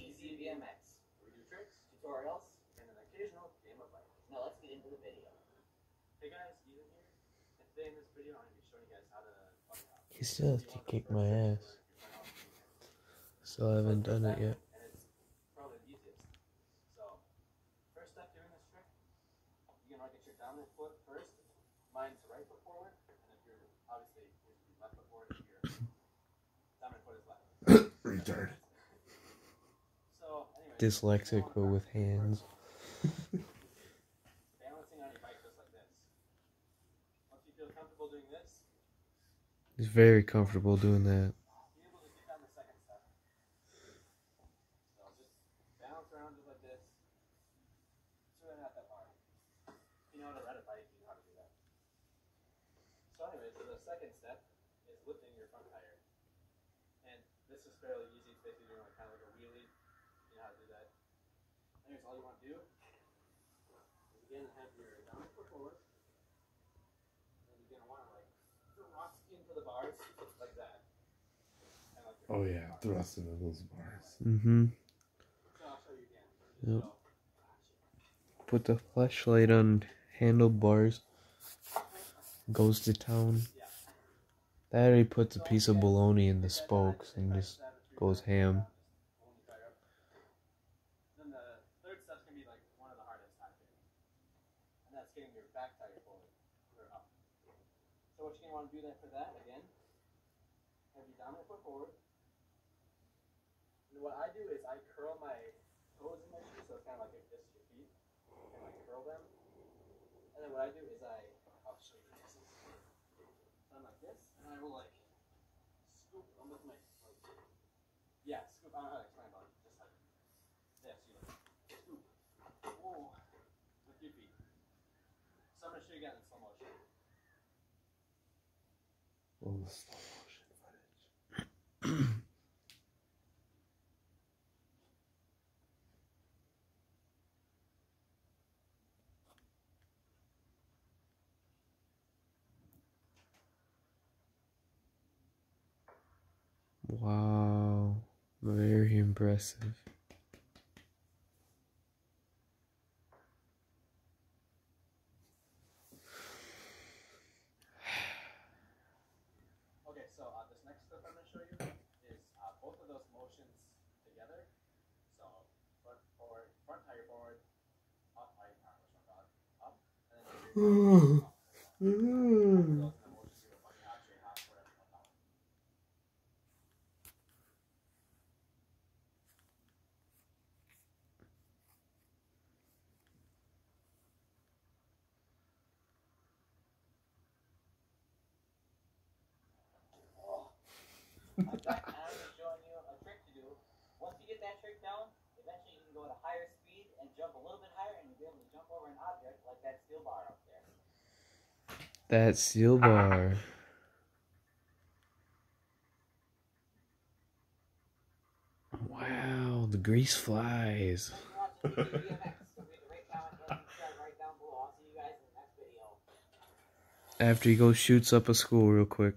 Easy BMX. We do tricks Tutorials. and an occasional game of life. Now let's get into the video. Hey guys, Ethan here. And today in this video, I'm going to be showing you guys how to fuck up. He still has to kick my ass. Still haven't done it yet. Probably easiest. So, first step doing this trick, you're going to get your dominant foot first. Mine's right foot forward. And if you're, obviously, yours would be left foot forward if your dominant foot is left. Retard. So, anyway. Dyslexic, but with hands. Balancing on your bike just like this. Once you feel comfortable doing this, He's very comfortable doing that. be able to kick on the second step. So just balance around just like this. It's really not that hard. If you know how to ride a bike, you know how to do that. So anyway, so the second step is lifting your front tire. And this is fairly easy. It's basically doing like kind of like a wheelie. You know how to do that. Anyways, all you want to do is again have your dominant foot forward. And you're gonna want to like thrust into the bars like that. Like Oh yeah, bars. thrust into those bars. Mm-hmm. So I'll show you again. Yep. Put the flashlight on handlebars. Goes to town. That he puts a piece of bologna in the spokes and just goes ham. Then the third step's gonna be like one of the hardest I think. And that's getting your back tire forward or up. So what you're gonna want to do then for that again, have your dominant foot forward. And what I do is I curl my toes in my shoes, so it's kind of like this your feet, and like curl them. And then what I do is I, I'll show you this. So I'm like this, and I will like scoop them with my, like, yeah, scoop. I don't know how to explain about it. Just like this, you like scoop. Whoa, with your feet. In slow motion. The slow motion footage. Wow. Very impressive. So uh, this next step I'm gonna show you is uh, both of those motions together. So front forward, front tire forward, up, uh, which one? Up, and then your up. Both of those in the motions you would like actually have whatever you want that one. I'm just showing you a trick to do. Once you get that trick down, eventually you can go at a higher speed and jump a little bit higher and you'll be able to jump over an object like that steel bar up there. That steel bar. Wow, the grease flies. Thanks for watching Easy BMX. Don't forget to rate, comment, and subscribe right down below. I'll see you guys in the grease flies. After he goes shoots up a school real quick.